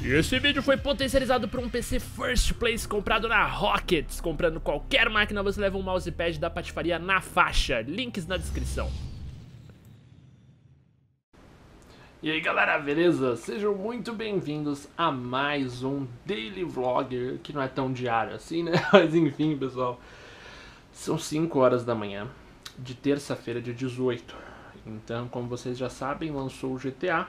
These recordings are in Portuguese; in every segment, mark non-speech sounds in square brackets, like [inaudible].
E esse vídeo foi potencializado por um PC First Place comprado na Rockets. Comprando qualquer máquina você leva um mousepad da patifaria na faixa. Links na descrição. E aí galera, beleza? Sejam muito bem-vindos a mais um Daily Vlog, que não é tão diário assim, né? [laughs] Mas enfim, pessoal. São 5 horas da manhã de terça-feira, dia 18. Então, como vocês já sabem, lançou o GTA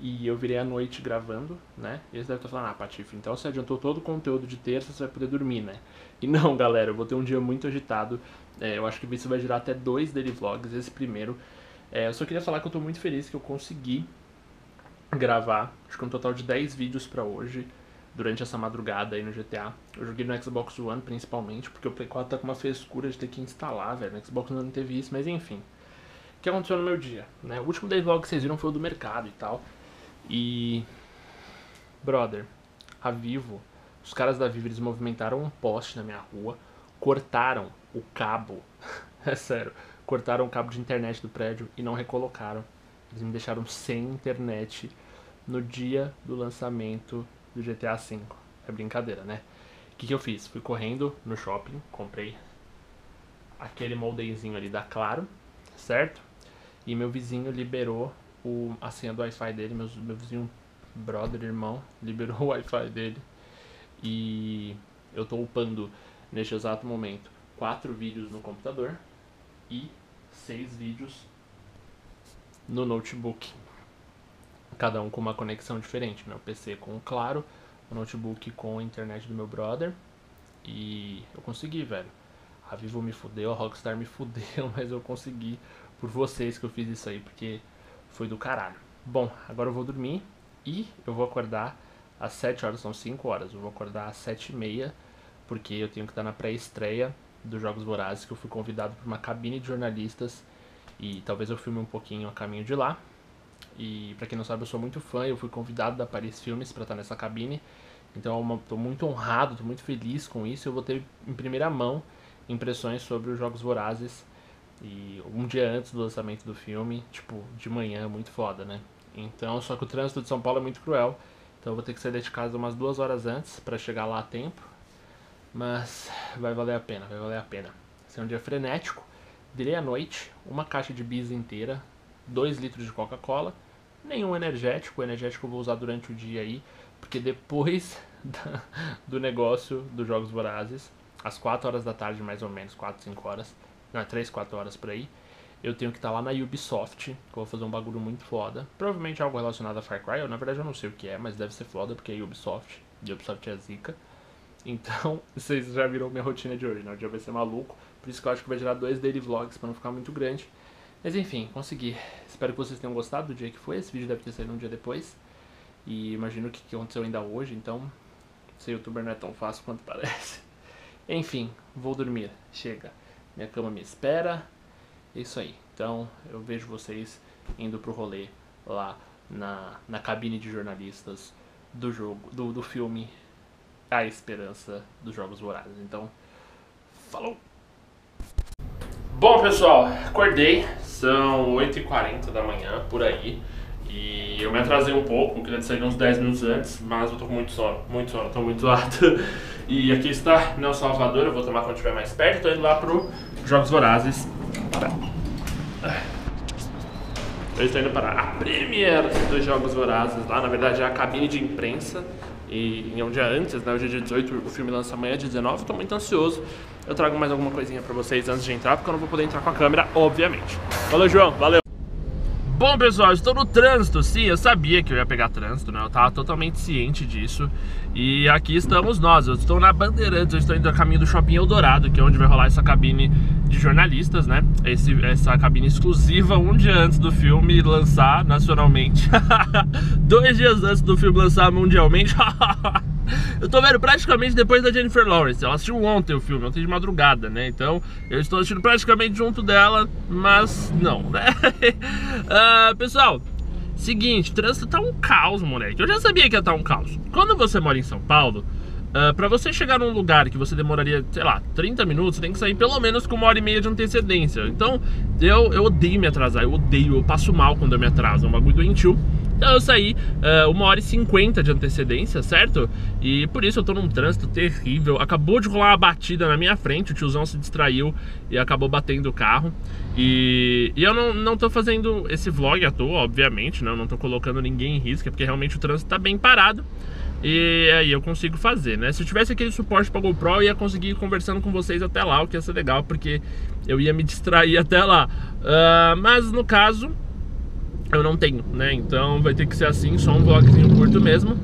e eu virei à noite gravando, né? E eles devem estar falando, ah, Patife, então você adiantou todo o conteúdo de terça, você vai poder dormir, né? E [laughs] não, galera, eu vou ter um dia muito agitado. É, eu acho que isso vai girar até dois daily vlogs. Esse primeiro, é, eu só queria falar que eu tô muito feliz que eu consegui gravar, acho que um total de 10 vídeos pra hoje, durante essa madrugada aí no GTA. Eu joguei no Xbox One principalmente, porque o Play 4 tá com uma frescura de ter que instalar, velho. No Xbox One não teve isso, mas enfim. O que aconteceu no meu dia, né? O último daily vlog que vocês viram foi o do mercado e tal. E. Brother, a Vivo, os caras da Vivo eles movimentaram um poste na minha rua, cortaram o cabo. [laughs] é sério, cortaram o cabo de internet do prédio e não recolocaram. Eles me deixaram sem internet no dia do lançamento do GTA V. É brincadeira, né? O que, que eu fiz? Fui correndo no shopping, comprei aquele moldezinho ali da Claro, certo? E meu vizinho liberou o, a senha do Wi-Fi dele, meu, vizinho, brother, irmão, [laughs] liberou o Wi-Fi dele. E eu tô upando neste exato momento quatro vídeos no computador e seis vídeos no notebook. Cada um com uma conexão diferente. Meu PC com o Claro, o notebook com a internet do meu brother. E eu consegui, velho. A Vivo me fudeu, a Rockstar me fudeu, [laughs] mas eu consegui por vocês que eu fiz isso aí, porque foi do caralho. Bom, agora eu vou dormir e eu vou acordar às 7 horas, são 5 horas. Eu vou acordar às 7 e meia, porque eu tenho que estar na pré-estreia dos Jogos Vorazes, que eu fui convidado por uma cabine de jornalistas e talvez eu filme um pouquinho a caminho de lá. E para quem não sabe, eu sou muito fã, eu fui convidado da Paris Filmes para estar nessa cabine. Então estou muito honrado, estou muito feliz com isso. Eu vou ter em primeira mão impressões sobre os Jogos Vorazes e um dia antes do lançamento do filme, tipo, de manhã, muito foda, né? Então, só que o trânsito de São Paulo é muito cruel. Então eu vou ter que sair de casa umas duas horas antes para chegar lá a tempo. Mas vai valer a pena, vai valer a pena. Vai ser um dia frenético. Virei à noite, uma caixa de bis inteira, 2 litros de Coca-Cola, nenhum energético. O energético eu vou usar durante o dia aí, porque depois [laughs] do negócio dos Jogos Vorazes, às 4 horas da tarde mais ou menos, 4, 5 horas, não, 3, 4 horas por aí. Eu tenho que estar tá lá na Ubisoft, que eu vou fazer um bagulho muito foda. Provavelmente algo relacionado a Far Cry, eu, na verdade eu não sei o que é, mas deve ser foda, porque é Ubisoft, e Ubisoft é zica. [laughs] Então, [laughs] vocês já viram minha rotina de hoje, né? O dia vai ser maluco, por isso que eu acho que vai gerar dois daily vlogs para não ficar muito grande. Mas enfim, consegui. Espero que vocês tenham gostado do dia que foi. Esse vídeo deve ter saído um dia depois. E imagino o que aconteceu ainda hoje, então ser youtuber não é tão fácil quanto [laughs] parece. Enfim, vou dormir. Chega minha cama me espera. É isso aí. Então eu vejo vocês indo pro rolê lá na, na cabine de jornalistas do jogo, do, do filme A Esperança dos Jogos Vorazes. Então, falou! Bom pessoal, acordei, são 8h40 da manhã, por aí. E eu me atrasei um pouco, queria sair uns 10 minutos antes, mas eu tô com muito sono, muito sono, tô muito [laughs] zoado. E aqui está Neo Salvador, eu vou tomar quando estiver mais perto, tô indo lá pro Jogos Vorazes. Eu estou indo para a Premiere dos Jogos Vorazes lá, na verdade é a cabine de imprensa. E em um dia antes, né, hoje é dia 18, o filme lança amanhã, dia 19, estou muito ansioso. Eu trago mais alguma coisinha para vocês antes de entrar, porque eu não vou poder entrar com a câmera, obviamente. Valeu, João, valeu! Bom, pessoal, estou no trânsito, sim, eu sabia que eu ia pegar trânsito, né? Eu estava totalmente ciente disso. E aqui estamos nós, eu estou na Bandeirantes, eu estou indo a caminho do Shopping Eldorado, que é onde vai rolar essa cabine de jornalistas, né? Esse, essa cabine exclusiva um dia antes do filme lançar nacionalmente. [laughs] Dois dias antes do filme lançar mundialmente. [laughs] [laughs] Eu tô vendo praticamente depois da Jennifer Lawrence. Ela assistiu ontem o filme, ontem de madrugada, né? Então eu estou assistindo praticamente junto dela, mas não, né? uh, [laughs] pessoal, seguinte, trânsito tá um caos, moleque. Eu já sabia que ia estar tá um caos. Quando você mora em São Paulo, Uh, para você chegar num lugar que você demoraria, sei lá, 30 minutos, você tem que sair pelo menos com uma hora e meia de antecedência. Então, eu, eu odeio me atrasar, eu odeio, eu passo mal quando eu me atraso, é um bagulho doentio. Então eu saí uh, uma hora e cinquenta de antecedência, certo? E por isso eu tô num trânsito terrível. Acabou de rolar uma batida na minha frente, o tiozão se distraiu e acabou batendo o carro. E, e eu não, não tô fazendo esse vlog à toa, obviamente, né? Eu não tô colocando ninguém em risco, é porque realmente o trânsito tá bem parado. E aí eu consigo fazer, né? Se eu tivesse aquele suporte para GoPro, eu ia conseguir ir conversando com vocês até lá, o que ia ser legal, porque eu ia me distrair [laughs] até lá. Uh, mas no caso, eu não tenho, né? Então vai ter que ser assim, só um vlogzinho curto mesmo.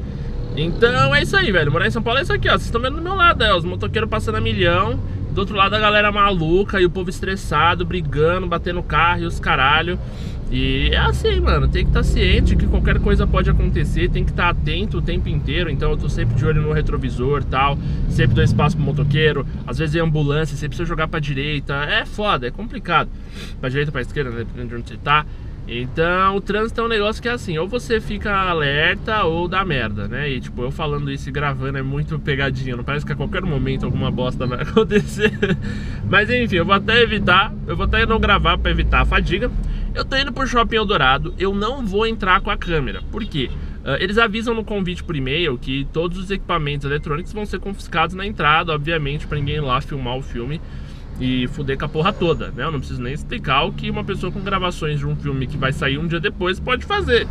Então é isso aí, velho. Morar em São Paulo é isso aqui, ó. Vocês estão vendo do meu lado, é, os motoqueiros passando a milhão. Do outro lado a galera maluca e o povo estressado, brigando, batendo carro e os caralho. E é assim, mano, tem que estar tá ciente que qualquer coisa pode acontecer, tem que estar tá atento o tempo inteiro. Então eu tô sempre de olho no retrovisor tal, sempre dou espaço pro motoqueiro. Às vezes é ambulância, você precisa jogar pra direita. É foda, é complicado. Pra direita, pra esquerda, dependendo de onde você tá. Então, o trânsito é um negócio que é assim, ou você fica alerta ou dá merda, né? E tipo, eu falando isso e gravando é muito pegadinha, não parece que a qualquer momento alguma bosta vai [laughs] acontecer. Mas enfim, eu vou até evitar, eu vou até não gravar para evitar a fadiga. Eu tô indo pro Shopping Eldorado, eu não vou entrar com a câmera. Por quê? Uh, eles avisam no convite por e-mail que todos os equipamentos eletrônicos vão ser confiscados na entrada, obviamente, para ninguém lá filmar o filme e fuder com a porra toda, né? Eu não preciso nem explicar o que uma pessoa com gravações de um filme que vai sair um dia depois pode fazer.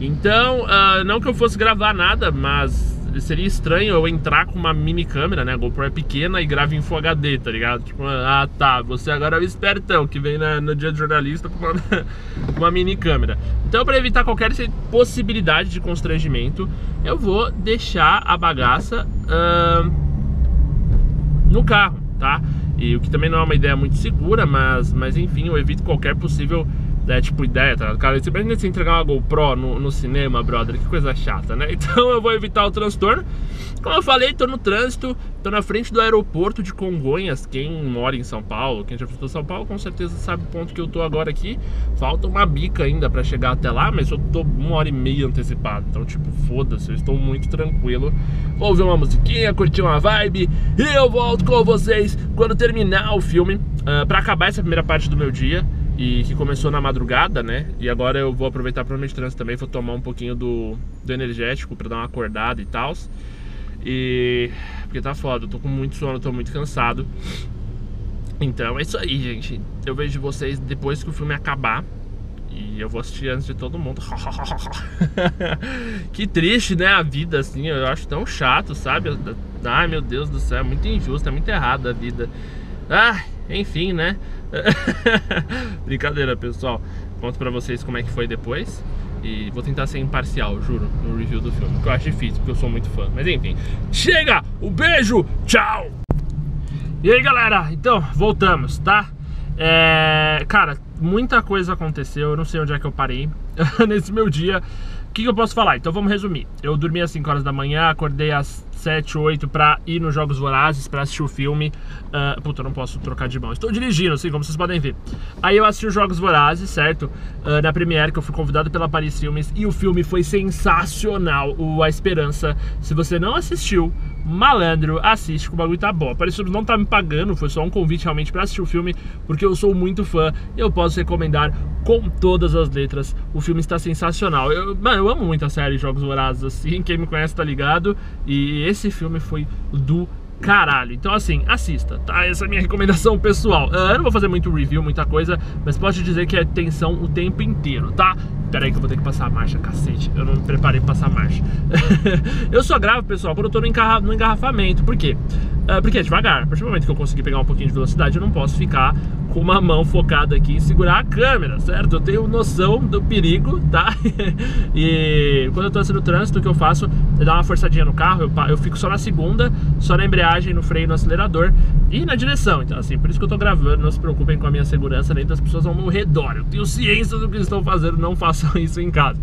Então, uh, não que eu fosse gravar nada, mas seria estranho eu entrar com uma mini câmera, né? A GoPro é pequena e grava em Full HD, tá ligado? Tipo, ah tá, você agora é o espertão que vem na, no dia de jornalista com uma, [laughs] uma mini câmera. Então, para evitar qualquer possibilidade de constrangimento, eu vou deixar a bagaça uh, no carro, tá? E o que também não é uma ideia muito segura, mas, mas enfim, eu evito qualquer possível né, tipo, ideia, tá? Cara, você imagina se entregar uma GoPro no, no cinema, brother, que coisa chata, né? [laughs] Então eu vou evitar o transtorno. Como eu falei, tô no trânsito, tô na frente do aeroporto de Congonhas. Quem mora em São Paulo, quem já visitou São Paulo, com certeza sabe o ponto que eu tô agora aqui. Falta uma bica ainda pra chegar até lá, mas eu tô uma hora e meia antecipado. Então, tipo, foda-se, eu estou muito tranquilo. Vou ouvir uma musiquinha, curtir uma vibe e eu volto com vocês quando terminar o filme. Uh, pra acabar essa primeira parte do meu dia e que começou na madrugada, né? E agora eu vou aproveitar provavelmente trânsito também, vou tomar um pouquinho do, do energético para dar uma acordada e tal. E porque tá foda, eu tô com muito sono, tô muito cansado. Então é isso aí, gente. Eu vejo vocês depois que o filme acabar. E eu vou assistir antes de todo mundo. [laughs] que triste, né? A vida, assim. Eu acho tão chato, sabe? Ai, meu Deus do céu. É muito injusto, é muito errado a vida. Ah, enfim, né? [laughs] Brincadeira, pessoal. Conto pra vocês como é que foi depois. E vou tentar ser imparcial, juro, no review do filme. Que eu acho difícil, porque eu sou muito fã. Mas enfim. Chega! Um beijo! Tchau! E aí, galera? Então, voltamos, tá? É... Cara, muita coisa aconteceu. Eu não sei onde é que eu parei [laughs] nesse meu dia. Que, que eu posso falar? Então vamos resumir. Eu dormi às 5 horas da manhã, acordei às 7, 8 pra ir nos Jogos Vorazes, pra assistir o filme. Uh, puta, eu não posso trocar de mão. Estou dirigindo, assim, como vocês podem ver. Aí eu assisti os Jogos Vorazes, certo? Uh, na Premiere, que eu fui convidado pela Paris Filmes. E o filme foi sensacional, o A Esperança. Se você não assistiu, malandro, assiste que o bagulho tá bom. Filmes não tá me pagando, foi só um convite realmente pra assistir o filme, porque eu sou muito fã. E eu posso recomendar com todas as letras. O filme está sensacional. Eu, mano, eu amo muito a série Jogos Vorazes, assim. Quem me conhece tá ligado. E esse filme foi do caralho. Então, assim, assista, tá? Essa é a minha [laughs] recomendação pessoal. Eu não vou fazer muito review, muita coisa, mas posso dizer que é tensão o tempo inteiro, tá? Pera aí que eu vou ter que passar a marcha, cacete. Eu não me preparei pra passar a marcha. [laughs] eu só gravo, pessoal, quando eu tô no, engarra no engarrafamento. Por quê? Uh, porque é devagar. A partir do momento que eu conseguir pegar um pouquinho de velocidade, eu não posso ficar com uma mão focada aqui em segurar a câmera, certo? Eu tenho noção do perigo, tá? [laughs] e quando eu tô assim no trânsito, o que eu faço é dar uma forçadinha no carro, eu, eu fico só na segunda, só na embreagem, no freio, no acelerador e na direção. Então, assim, por isso que eu tô gravando, não se preocupem com a minha segurança, nem das pessoas ao meu redor. Eu tenho ciência do que estão fazendo, não façam [laughs] isso em casa.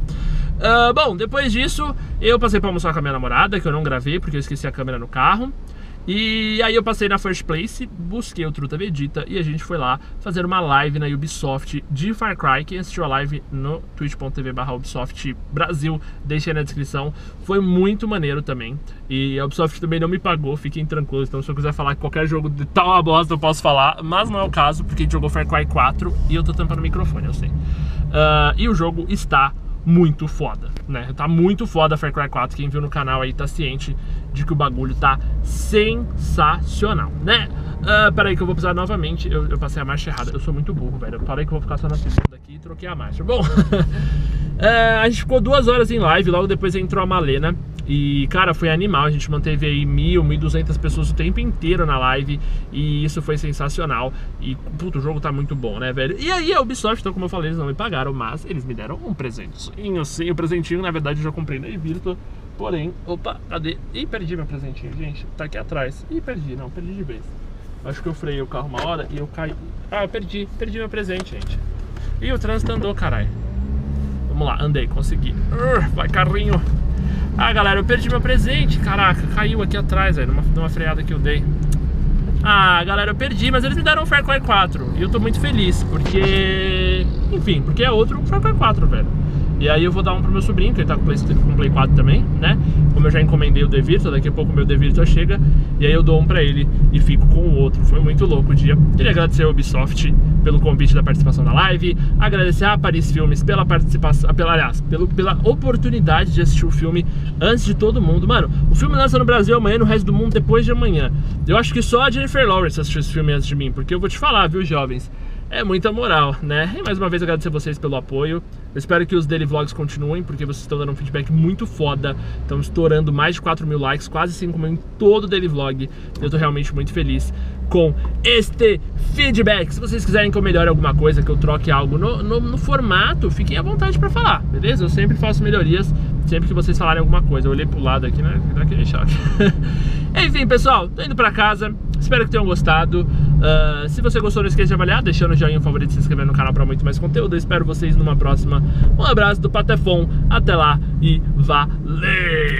Uh, bom, depois disso, eu passei pra almoçar com a minha namorada, que eu não gravei porque eu esqueci a câmera no carro. E aí eu passei na First Place, busquei o Truta Vegeta e a gente foi lá fazer uma live na Ubisoft de Far Cry. Quem assistiu a live no twitch.tv barra Ubisoft Brasil, deixei na descrição. Foi muito maneiro também. E a Ubisoft também não me pagou, fiquem tranquilos. Então se eu quiser falar que qualquer jogo de tal uma bosta eu posso falar, mas não é o caso, porque a gente jogou Far Cry 4 e eu tô tampando o microfone, eu sei. Uh, e o jogo está muito foda, né? Tá muito foda Far Cry 4. Quem viu no canal aí tá ciente de que o bagulho tá sensacional, né? Uh, peraí que eu vou precisar novamente. Eu, eu, passei a marcha errada. Eu sou muito burro, velho. Parei que eu vou ficar só na segunda aqui e troquei a marcha. Bom, uh, [laughs] a gente ficou duas horas em live. Logo depois entrou a Malena. E, cara, foi animal. A gente manteve aí mil, mil duzentas pessoas o tempo inteiro na live. E isso foi sensacional. E, puto, o jogo tá muito bom, né, velho? E aí a Ubisoft, então, como eu falei, eles não me pagaram, mas eles me deram um presentinho, sim. O presentinho, na verdade, eu já comprei na Virtua. Porém, opa, cadê? Ih, perdi meu presentinho, gente. Tá aqui atrás. Ih, perdi, não, perdi de vez. Acho que eu freiei o carro uma hora e eu caí. Ah, eu perdi. Perdi meu presente, gente. E o trânsito andou, caralho. Vamos lá, andei, consegui. Vai, carrinho. Ah, galera, eu perdi meu presente. Caraca, caiu aqui atrás, velho, numa, numa freada que eu dei. Ah, galera, eu perdi, mas eles me deram um Far Cry 4. E eu tô muito feliz, porque... Enfim, porque é outro Far Cry 4, velho. E aí eu vou dar um pro meu sobrinho, que ele tá com Play, com Play 4 também, né? Como eu já encomendei o Devirtua, daqui a pouco o meu Devirtua chega. E aí eu dou um pra ele e fico com o outro. Foi muito louco o dia. Queria agradecer a Ubisoft pelo convite da participação na live. Agradecer a Paris Filmes pela participação, pela, aliás, pelo, pela oportunidade de assistir o filme antes de todo mundo. Mano, o filme lança no Brasil amanhã no resto do mundo depois de amanhã. Eu acho que só a Jennifer Lawrence assistiu esse filme antes de mim, porque eu vou te falar, viu, jovens? É muita moral, né? E mais uma vez agradecer vocês pelo apoio. Eu espero que os daily vlogs continuem, porque vocês estão dando um feedback muito foda. Estão estourando mais de 4 mil likes, quase 5 mil em todo o daily vlog. Eu tô realmente muito feliz com este feedback. Se vocês quiserem que eu melhore alguma coisa, que eu troque algo no, no, no formato, fiquem à vontade para falar, beleza? Eu sempre faço melhorias, sempre que vocês falarem alguma coisa. Eu olhei pro lado aqui, né? Daquele choque. [laughs] Enfim, pessoal, tô indo pra casa. Espero que tenham gostado. Uh, se você gostou, não esqueça de avaliar, deixando o joinha favorito e se inscrever no canal para muito mais conteúdo. Eu espero vocês numa próxima. Um abraço do Patefon. Até lá e valeu!